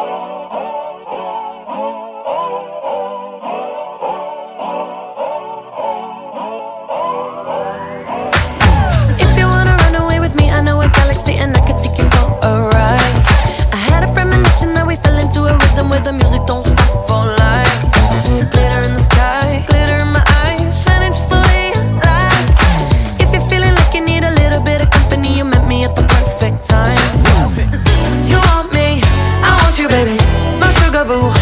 Oh. never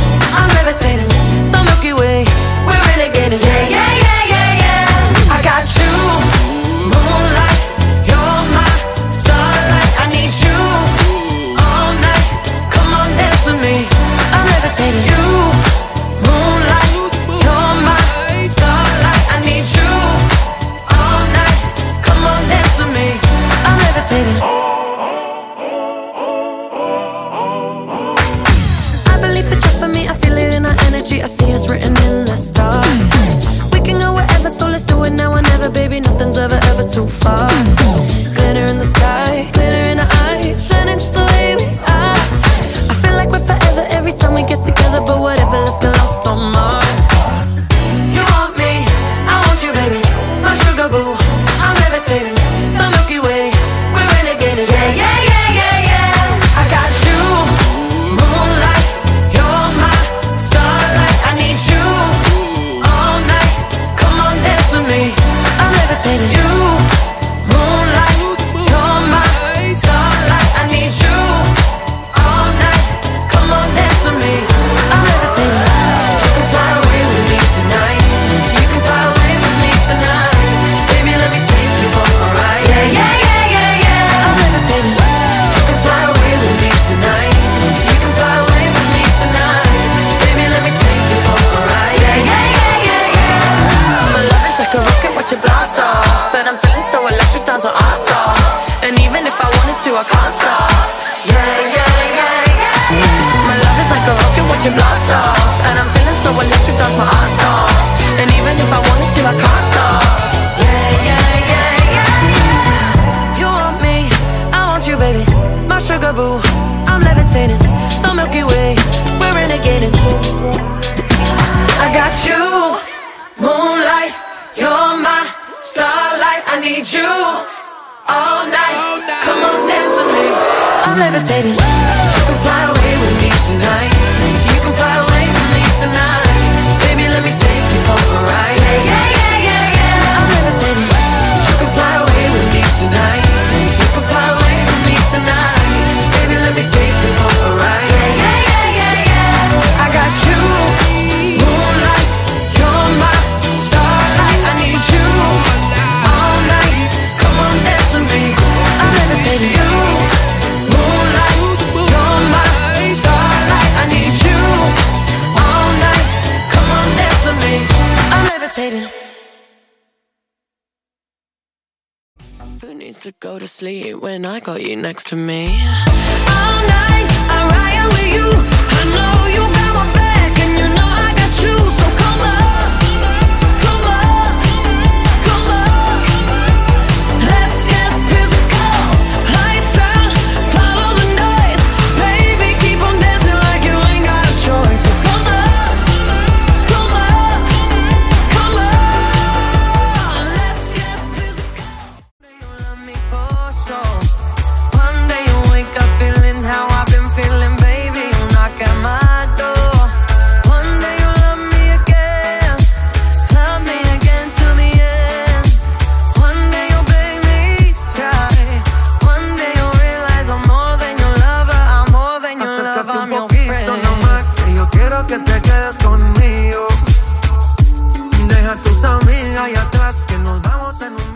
in the stars. We can go wherever, so let's do it now or never, baby. Nothing's ever, ever too far. But I'm feeling so electric, times are unsolved And even if I wanted to, I can't stop. Yeah, yeah, yeah, yeah. My love is like a rocket when you blast off. And I'm feeling so electric, times my ass off. And even if I wanted to, I can't stop. Yeah, yeah, yeah, yeah. You want me, I want you, baby. My sugar boo, I'm levitating. The Milky Way, we're renegading. I got you. I need you all night. Come on, dance with me. I'm levitating. levitating. Who needs to go to sleep when I got you next to me? All night, I'm riding with you. I know you. que te quedes conmigo. Deja tus amigas y atrás que nos vamos en un